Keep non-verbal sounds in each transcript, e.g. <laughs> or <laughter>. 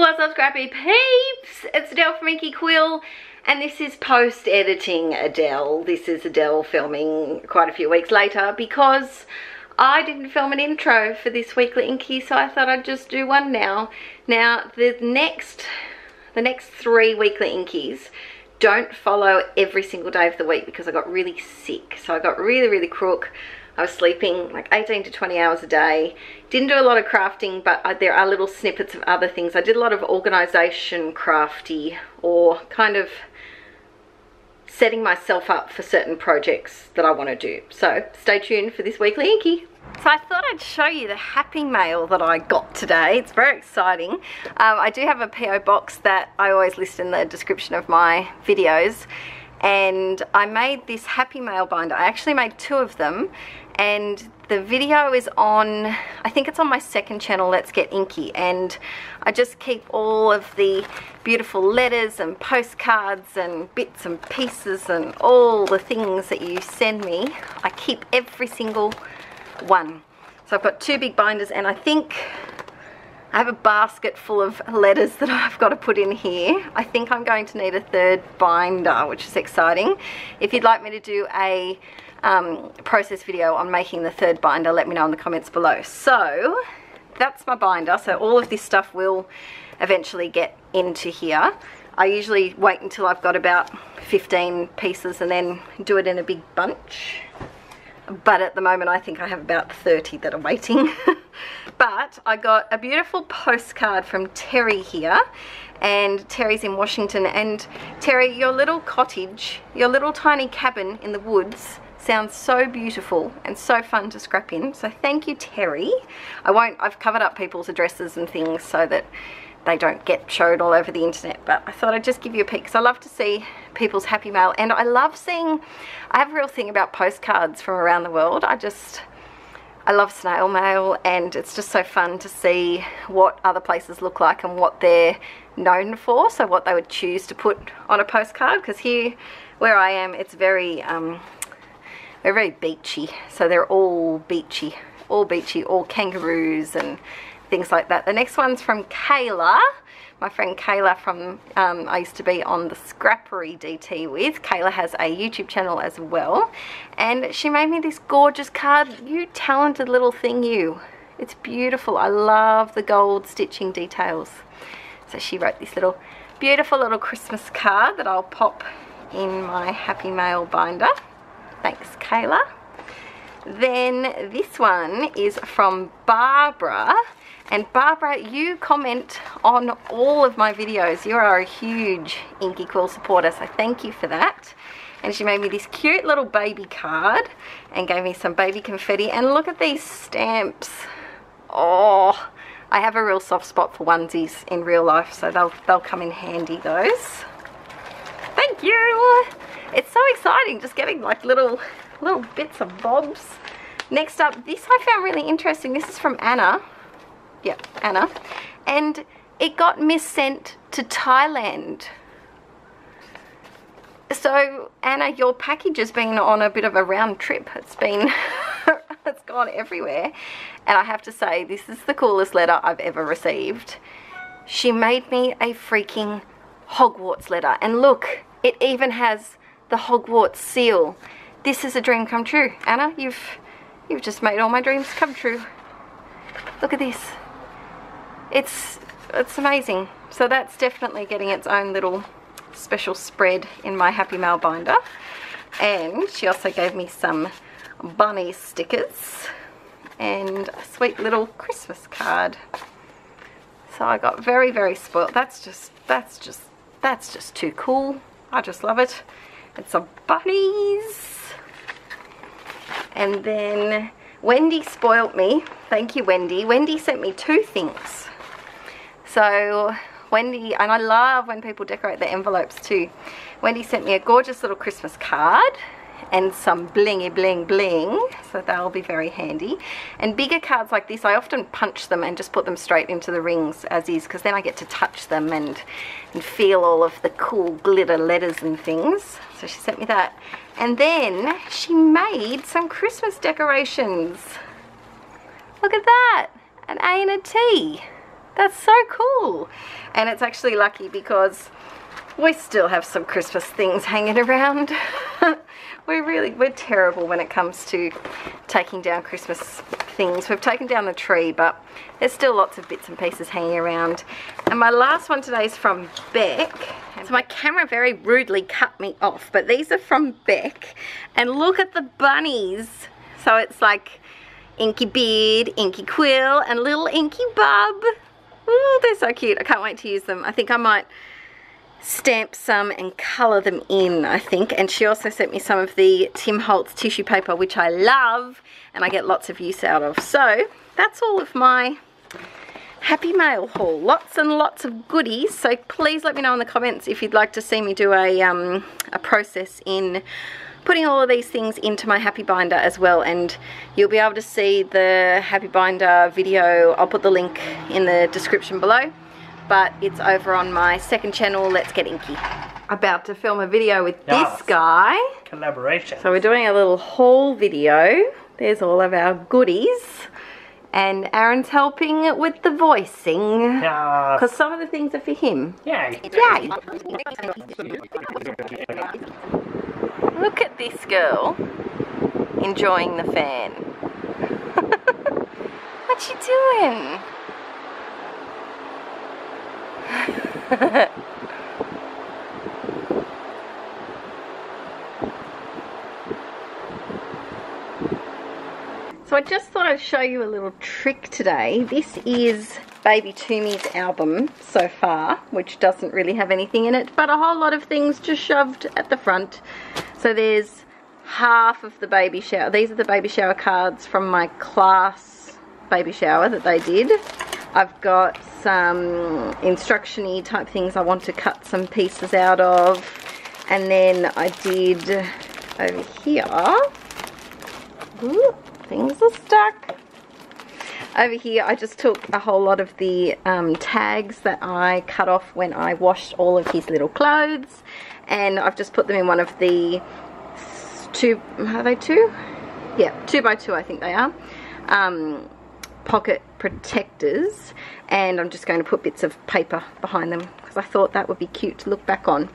What's up scrappy peeps? It's Adele from Inkie Quill and this is post-editing Adele. This is Adele filming quite a few weeks later because I didn't film an intro for this weekly Inkie so I thought I'd just do one now. Now the next, the next three weekly Inkies don't follow every single day of the week because I got really sick. So I got really, really crook. I was sleeping like 18 to 20 hours a day. Didn't do a lot of crafting, but I, there are little snippets of other things. I did a lot of organization crafty or kind of setting myself up for certain projects that I want to do. So stay tuned for this weekly Inkie. So I thought I'd show you the happy mail that I got today. It's very exciting. Um, I do have a PO box that I always list in the description of my videos and I made this happy mail binder. I actually made two of them and the video is on, I think it's on my second channel, Let's Get Inkie, and I just keep all of the beautiful letters and postcards and bits and pieces and all the things that you send me. I keep every single one. So I've got two big binders and I think I have a basket full of letters that I've got to put in here. I think I'm going to need a third binder, which is exciting. If you'd like me to do a um, process video on making the third binder, let me know in the comments below. So that's my binder. So all of this stuff will eventually get into here. I usually wait until I've got about 15 pieces and then do it in a big bunch. But at the moment I think I have about 30 that are waiting. <laughs> but I got a beautiful postcard from Terry here and Terry's in Washington. And Terry your little cottage your little tiny cabin in the woods sounds so beautiful and so fun to scrap in. So thank you Terry. I won't I've covered up people's addresses and things so that they don't get showed all over the internet but I thought I'd just give you a peek because I love to see people's happy mail. And I love seeing I have a real thing about postcards from around the world. I just I love snail mail and it's just so fun to see what other places look like and what they're known for so what they would choose to put on a postcard because here where I am it's very um, they're very beachy. So they're all beachy all beachy all kangaroos and things like that. The next one's from Kayla my friend Kayla from um, I used to be on the Scrappery DT with. Kayla has a YouTube channel as well. And she made me this gorgeous card you talented little thing you. It's beautiful. I love the gold stitching details. So she wrote this little beautiful little Christmas card that I'll pop in my Happy Mail binder. Thanks, Kayla. Then this one is from Barbara. And Barbara, you comment on all of my videos. You are a huge Inkie Quill supporter, so thank you for that. And she made me this cute little baby card and gave me some baby confetti. And look at these stamps. Oh, I have a real soft spot for onesies in real life, so they'll, they'll come in handy, those. Thank you it's so exciting just getting like little little bits of bobs next up this I found really interesting this is from Anna yep Anna and it got missent to Thailand so Anna your package has been on a bit of a round trip it's been <laughs> it's gone everywhere and I have to say this is the coolest letter I've ever received she made me a freaking Hogwarts letter and look it even has the Hogwarts seal. This is a dream come true. Anna, you've, you've just made all my dreams come true. Look at this. It's, it's amazing. So that's definitely getting its own little special spread in my Happy Mail binder. And she also gave me some bunny stickers and a sweet little Christmas card. So I got very, very spoiled. That's just, that's just, that's just too cool. I just love it and some bunnies. And then Wendy spoilt me. Thank you, Wendy. Wendy sent me two things. So Wendy, and I love when people decorate their envelopes too. Wendy sent me a gorgeous little Christmas card and some blingy bling bling so they'll be very handy. And bigger cards like this I often punch them and just put them straight into the rings as is because then I get to touch them and, and feel all of the cool glitter letters and things. So she sent me that. And then she made some Christmas decorations. Look at that an A and a T That's so cool. And it's actually lucky because we still have some Christmas things hanging around. <laughs> we're really, we're terrible when it comes to taking down Christmas things. We've taken down the tree, but there's still lots of bits and pieces hanging around. And my last one today is from Beck. So my camera very rudely cut me off, but these are from Beck. And look at the bunnies. So it's like Inkie Beard, Inkie Quill, and little Inkie Bub. Ooh, they're so cute. I can't wait to use them. I think I might stamp some and colour them in I think and she also sent me some of the Tim Holtz tissue paper which I love and I get lots of use out of so that's all of my happy mail haul lots and lots of goodies so please let me know in the comments if you'd like to see me do a, um, a process in putting all of these things into my happy binder as well and you'll be able to see the happy binder video I'll put the link in the description below but it's over on my second channel, Let's Get Inkie. About to film a video with yes. this guy. Collaboration. So we're doing a little haul video. There's all of our goodies. And Aaron's helping with the voicing. Because yes. some of the things are for him. Yay. Yay. Look at this girl enjoying the fan. <laughs> what you doing? <laughs> so I just thought I'd show you a little trick today. This is Baby Toomey's album so far, which doesn't really have anything in it, but a whole lot of things just shoved at the front. So there's half of the baby shower. These are the baby shower cards from my class baby shower that they did. I've got some instruction-y type things I want to cut some pieces out of. And then I did over here. Ooh, things are stuck. Over here I just took a whole lot of the um, tags that I cut off when I washed all of his little clothes. And I've just put them in one of the two, are they two? Yeah, two by two I think they are. Um, pocket protectors and I'm just going to put bits of paper behind them because I thought that would be cute to look back on.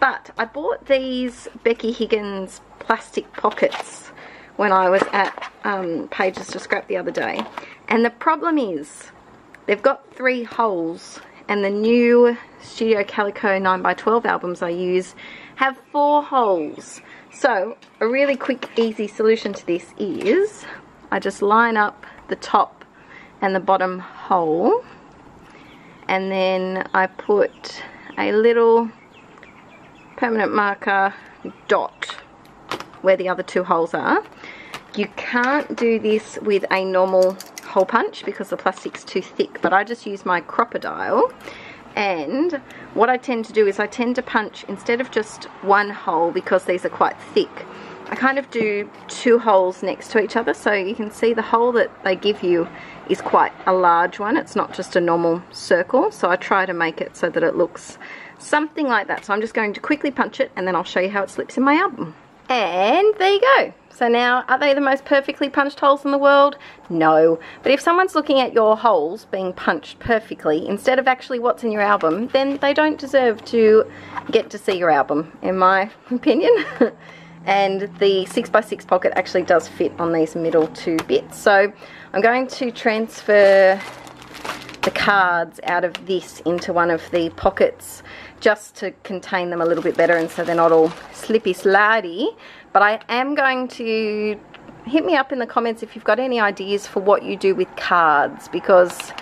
But I bought these Becky Higgins plastic pockets when I was at um, Pages to Scrap the other day. And the problem is they've got three holes and the new Studio Calico 9x12 albums I use have four holes. So a really quick easy solution to this is I just line up the top and the bottom hole and then I put a little permanent marker dot where the other two holes are. You can't do this with a normal hole punch because the plastic's too thick but I just use my Crop-A-Dile and what I tend to do is I tend to punch instead of just one hole because these are quite thick I kind of do two holes next to each other so you can see the hole that they give you is quite a large one. It's not just a normal circle. So I try to make it so that it looks something like that. So I'm just going to quickly punch it and then I'll show you how it slips in my album. And there you go. So now, are they the most perfectly punched holes in the world? No. But if someone's looking at your holes being punched perfectly, instead of actually what's in your album, then they don't deserve to get to see your album, in my <laughs> opinion. <laughs> and the 6x6 pocket actually does fit on these middle two bits. So I'm going to transfer the cards out of this into one of the pockets just to contain them a little bit better and so they're not all slippy slidey. But I am going to hit me up in the comments if you've got any ideas for what you do with cards because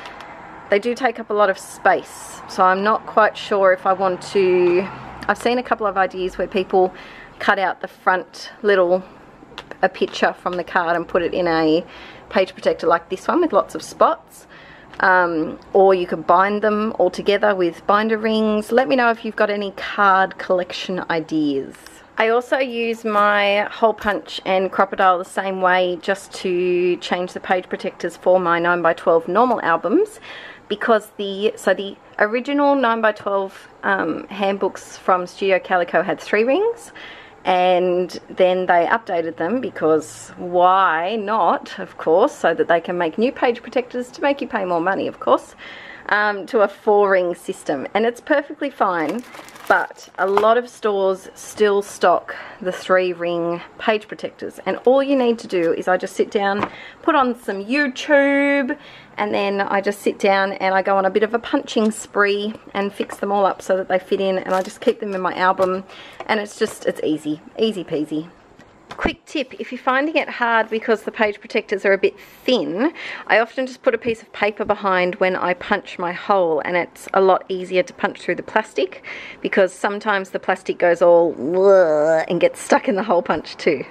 they do take up a lot of space. So I'm not quite sure if I want to... I've seen a couple of ideas where people cut out the front little a picture from the card and put it in a page protector like this one with lots of spots um, or you could bind them all together with binder rings. Let me know if you've got any card collection ideas. I also use my hole punch and Crop-A-Dile the same way just to change the page protectors for my 9x12 normal albums because the so the original 9x12 um, handbooks from Studio Calico had three rings and then they updated them because why not of course so that they can make new page protectors to make you pay more money of course um, to a four ring system. And it's perfectly fine but a lot of stores still stock the three ring page protectors. And all you need to do is I just sit down put on some YouTube and then I just sit down and I go on a bit of a punching spree and fix them all up so that they fit in. And I just keep them in my album. And it's just it's easy easy peasy quick tip, if you're finding it hard because the page protectors are a bit thin, I often just put a piece of paper behind when I punch my hole and it's a lot easier to punch through the plastic because sometimes the plastic goes all and gets stuck in the hole punch too.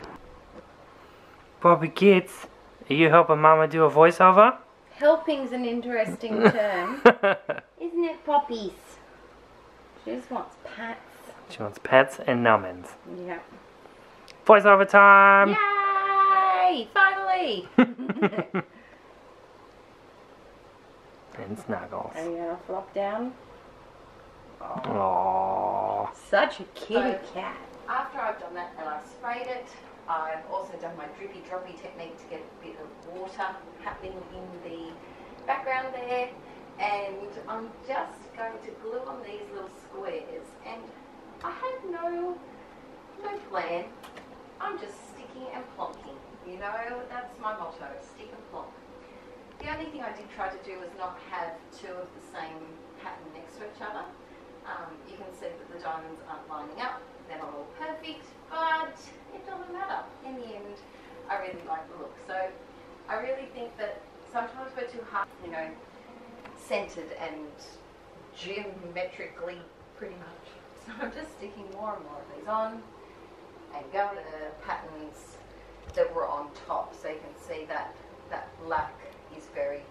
Bobby Kids, are you helping Mama do a voiceover? Helping's an interesting <laughs> term. Isn't it, Poppies? She just wants pats. She wants pets and numbins. Yeah. Voiceover time! Yay! Finally! and Snuggles. Are you gonna flop down? Aww. Such a kitty So- cat. After I've done that and I've sprayed it, I've also done my drippy droppy technique to get a bit of water happening in the background there. And I'm just going to glue on these little squares. And I have no, no plan. I'm just sticking and plonking. You know, that's my motto, stick and plonk. The only thing I did try to do was not have two of the same pattern next to each other. Um, you can see that the diamonds aren't lining up. They're not all perfect, but it doesn't matter. In the end, I really like the look. So I really think that sometimes we're too hard, you know, centered and geometrically pretty much. <laughs> So I'm just sticking more and more of these on and to patterns that were on top so you can see that that black is very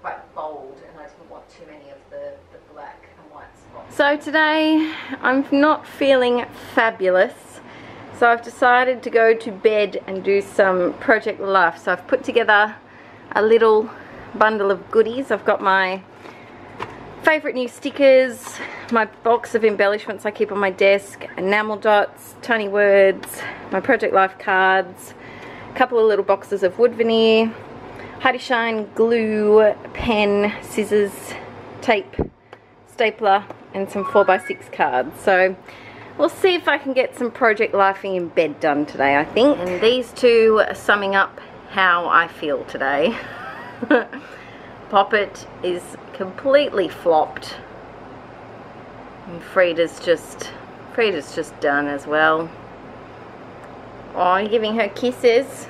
quite bold and I didn't want too many of the, the black and white spots. So today I'm not feeling fabulous. So I've decided to go to bed and do some Project Life. So I've put together a little bundle of goodies. I've got my favourite new stickers, my box of embellishments I keep on my desk, enamel dots, tiny words, my Project Life cards, a couple of little boxes of wood veneer, Heidi Shine glue, pen, scissors, tape, stapler and some 4x6 cards. So we'll see if I can get some Project Lifing in bed done today I think. And these two are summing up how I feel today. <laughs> Poppet is completely flopped. And Frida's just, Frida's just done as well. Oh, you're giving her kisses.